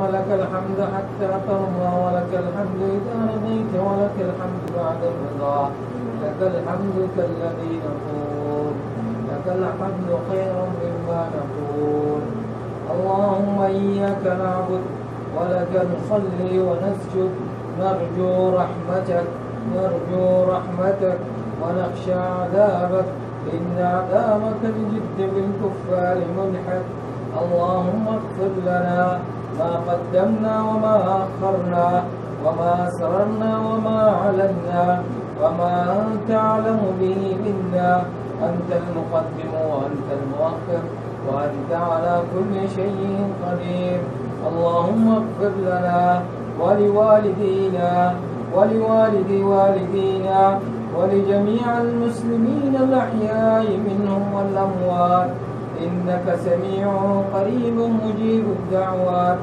اللهم لك الحمد حتى ترضى ولك الحمد إذا رضيت ولك الحمد بعد الرضا. لك الحمد كالذي نقول لك الحمد خيرا مما نقول. اللهم إياك نعبد ولك نصلي ونسجد. نرجو رحمتك نرجو رحمتك ونخشى عذابك. إن عذابك الجد بالكفار ملحق اللهم اغفر لنا ما قدمنا وما أخرنا وما أسررنا وما أعلنا وما أنت أعلم به منا. أنت المقدم وأنت المؤخر وأنت على كل شيء قدير. اللهم اغفر لنا ولوالدينا ولوالد والدينا ولجميع المسلمين الأحياء منهم والأموات. إنك سميع قريب مجيب الدعوات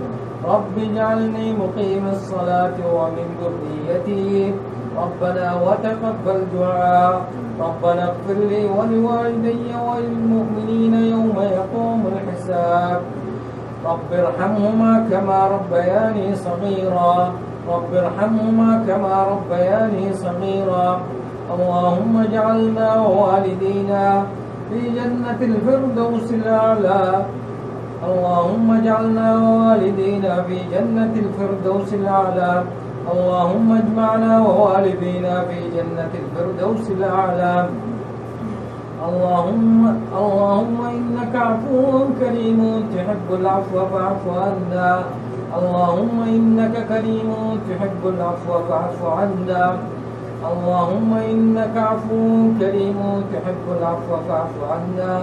رب اجعلني مقيم الصلاة ومن ذريتي. ربنا وتقبل دعاء. ربنا اغفر لي ولوالدي وللمؤمنين يوم يقوم الحساب. رب ارحمهما كما ربياني صغيرا. رب ارحمهما كما ربياني صغيرا. اللهم اجعلنا ووالدينا في جنة الفردوس الأعلى. اللهم اجعلنا ووالدينا في جنة الفردوس الأعلى. اللهم اجمعنا ووالدينا في جنة الفردوس الأعلى. اللهم اللهم إنك عفو كريم تحب العفو فاعف عنا. اللهم إنك كريم تحب العفو فاعف عنا. اللهم إنك عفو كريم تحب العفو فاعف عنا.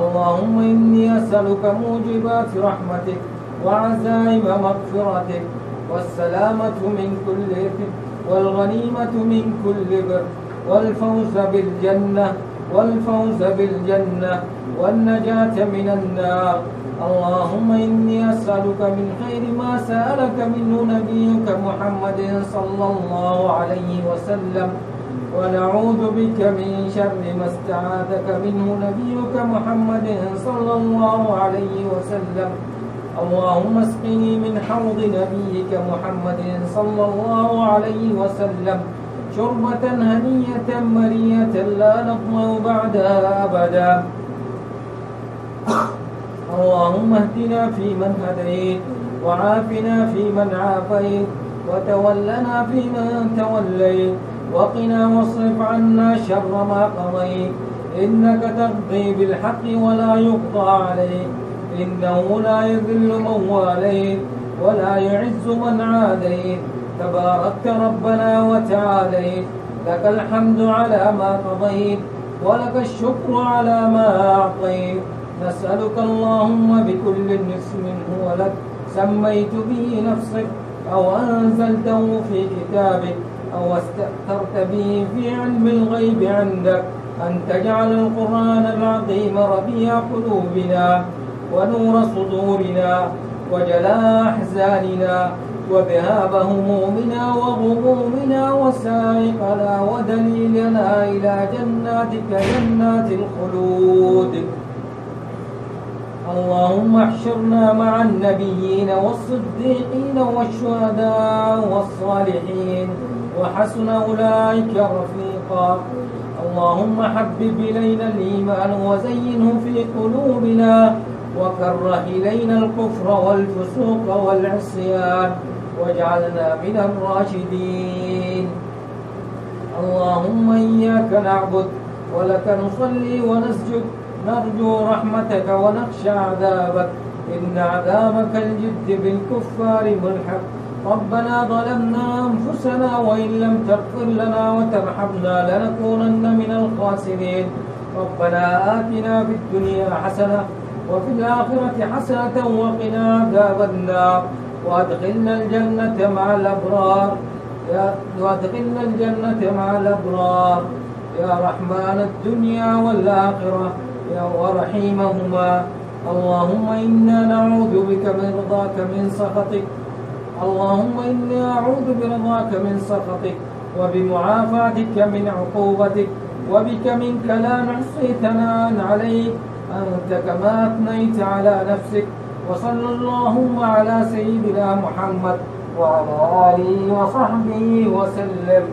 اللهم إني أسألك موجبات رحمتك وعزائم مغفرتك والسلامة من كل إثم والغنيمة من كل بر والفوز بالجنة والفوز بالجنة والنجاة من النار اللهم إني أسألك من خير ما سألك منه نبيك محمد صلى الله عليه وسلم ونعوذ بك من شر ما استعاذك منه نبيك محمد صلى الله عليه وسلم. اللهم اسقني من حوض نبيك محمد صلى الله عليه وسلم. شربة هنية مرية لا نظمأ بعدها أبدا. اللهم اهدنا فيمن هديت وعافنا فيمن عافيت وتولنا فيمن توليت وقنا واصرف عنا شر ما قضيت إنك تقضي بالحق ولا يقضى عليك إنه لا يذل من واليت ولا يعز من عاديت تباركت ربنا وتعاليت لك الحمد على ما قضيت ولك الشكر على ما أعطيت نسألك اللهم بكل اسم هو لك. سميت به نفسك أو أنزلته في كتابك أو استأثرت به في علم الغيب عندك. أن تجعل القرآن العظيم ربيع قلوبنا ونور صدورنا وجلاء أحزاننا وذهاب همومنا وغمومنا وسائقنا ودليلنا إلى جناتك جنات الخلود. اللهم احشرنا مع النبيين والصديقين والشهداء والصالحين وحسن أولئك رفيقا. اللهم حبب إلينا الإيمان وزينه في قلوبنا وكره إلينا الكفر والفسوق والعصيان واجعلنا من الراشدين. اللهم إياك نعبد ولك نصلي ونسجد نرجو رحمتك ونخشى عذابك. إن عذابك الجد بالكفار ملحق. ربنا ظلمنا أنفسنا وإن لم تغفر لنا وترحمنا لنكونن من الخاسرين. ربنا آتنا في الدنيا حسنة وفي الآخرة حسنة وقنا عذاب النار. وأدخلنا الجنة مع الأبرار. يا وأدخلنا الجنة مع الأبرار. يا رحمن الدنيا والآخرة. ورحيمهما اللهم إنا نعوذ بك من رضاك من سخطك. اللهم إني أعوذ برضاك من سخطك وبمعافاتك من عقوبتك وبك منك لا نحصي ثناء عليك. أنت كما أثنيت على نفسك. وصلى اللهم على سيدنا محمد وعلى آله وصحبه وسلم.